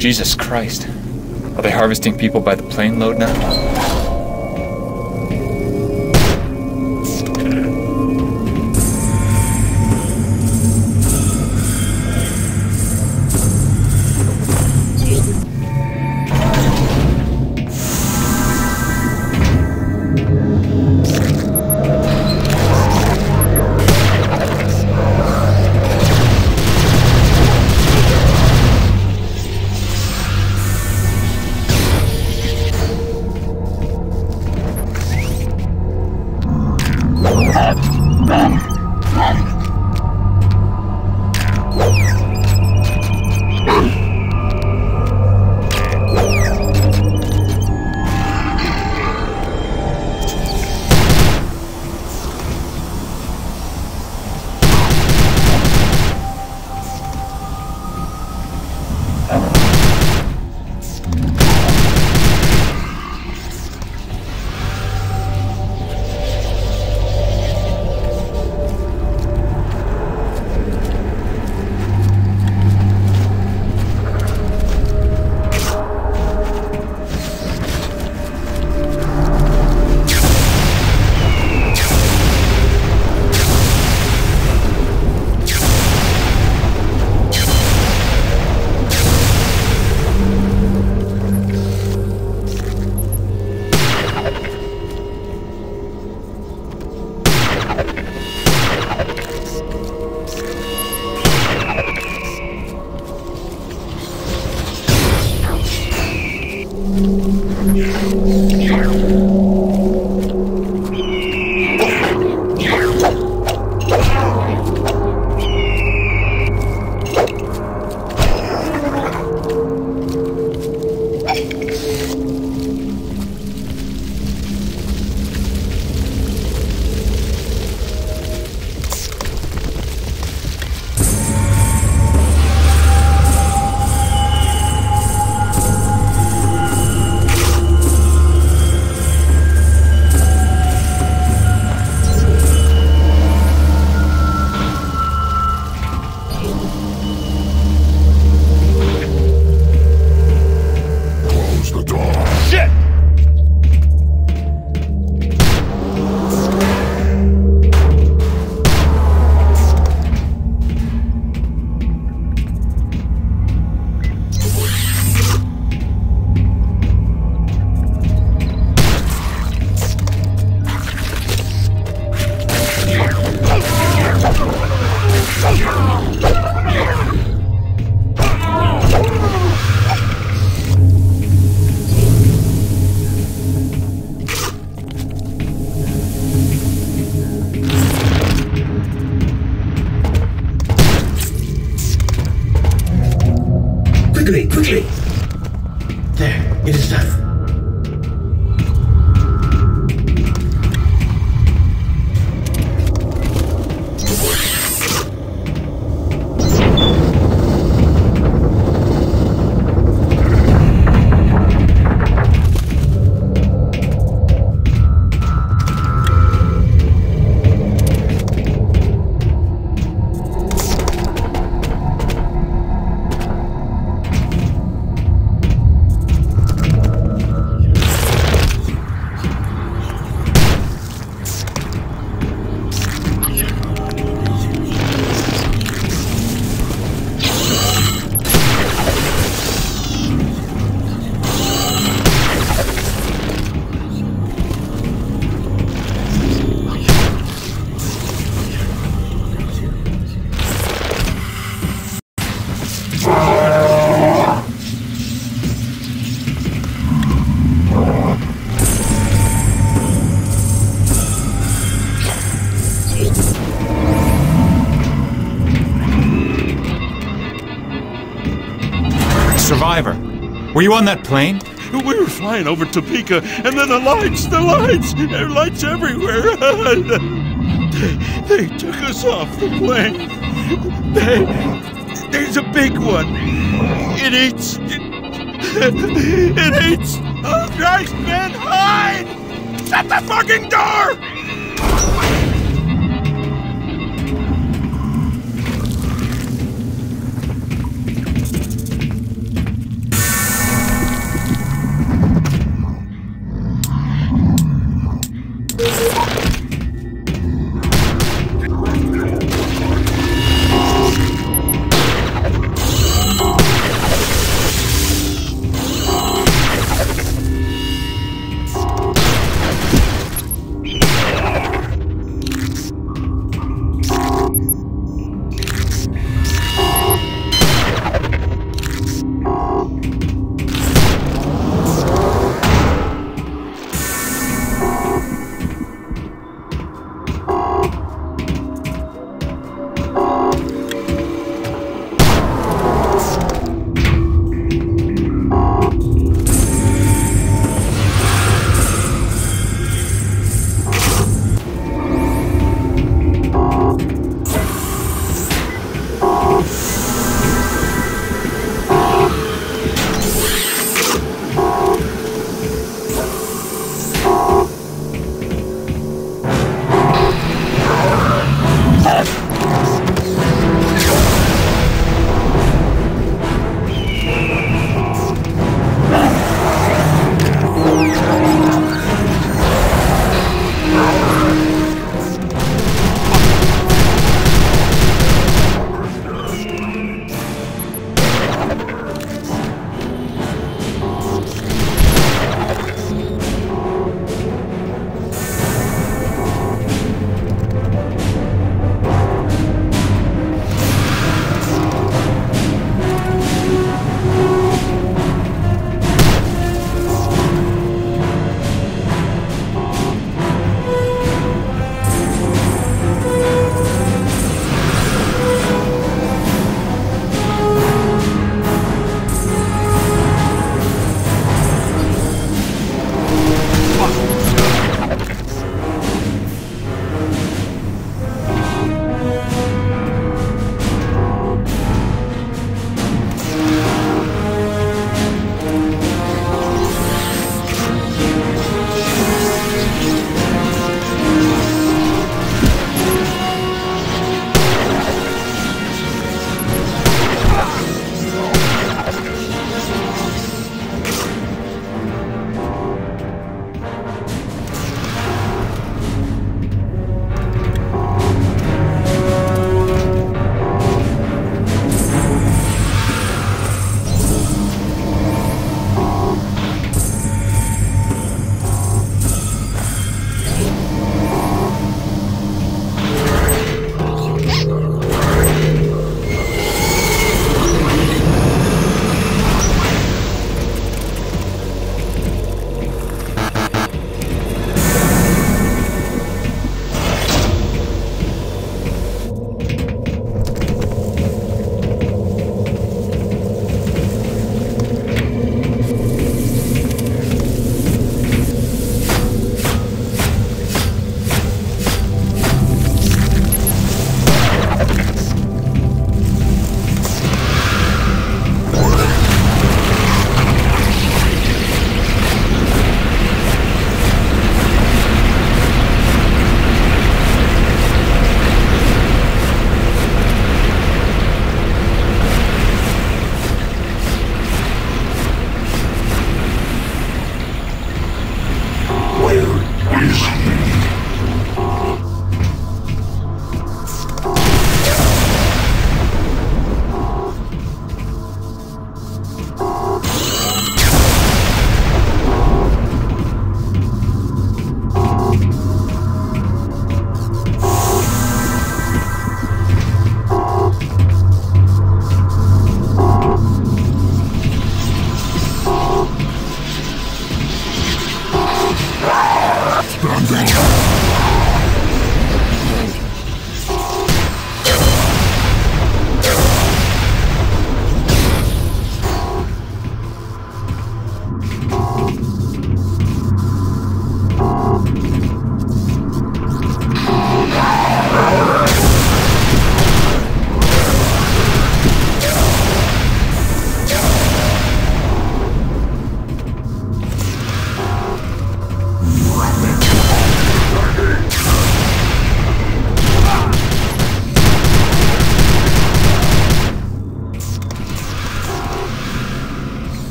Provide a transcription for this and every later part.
Jesus Christ. Are they harvesting people by the plane load now? Quickly! There, it is done. Were you on that plane? We were flying over Topeka, and then the lights, the lights, there are lights everywhere. they, they took us off the plane. They, there's a big one. It eats. It, it eats. Oh, Christ, Ben, hide! Shut the fucking door!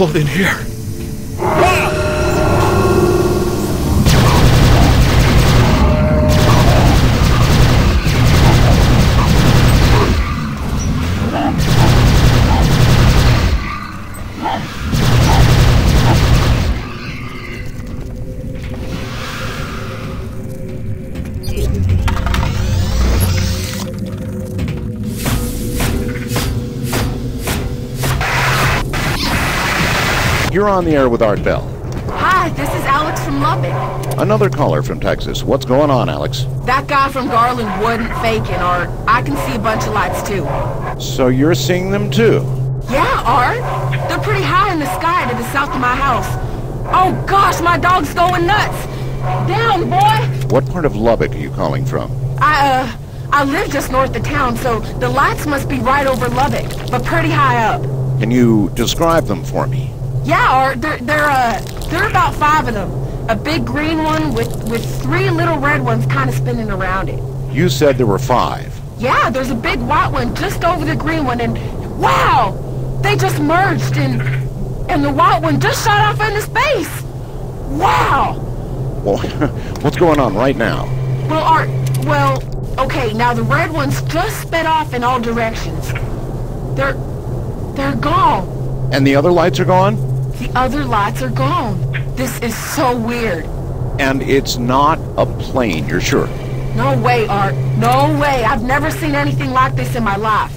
Cold in here. You're on the air with Art Bell. Hi, this is Alex from Lubbock. Another caller from Texas. What's going on, Alex? That guy from Garland wasn't faking, Art. I can see a bunch of lights too. So you're seeing them too? Yeah, Art. They're pretty high in the sky to the south of my house. Oh gosh, my dog's going nuts. Down, boy. What part of Lubbock are you calling from? I uh, I live just north of town, so the lights must be right over Lubbock, but pretty high up. Can you describe them for me? Yeah, Art. They're they're uh they're about five of them. A big green one with with three little red ones kind of spinning around it. You said there were five. Yeah, there's a big white one just over the green one, and wow, they just merged, and and the white one just shot off into space. Wow. Well, what's going on right now? Well, Art. Well, okay. Now the red ones just sped off in all directions. They're they're gone. And the other lights are gone? The other lights are gone. This is so weird. And it's not a plane, you're sure? No way, Art. No way. I've never seen anything like this in my life.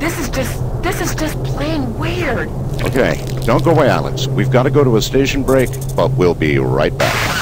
This is just this is just plain weird. Okay, don't go away, Alex. We've got to go to a station break, but we'll be right back.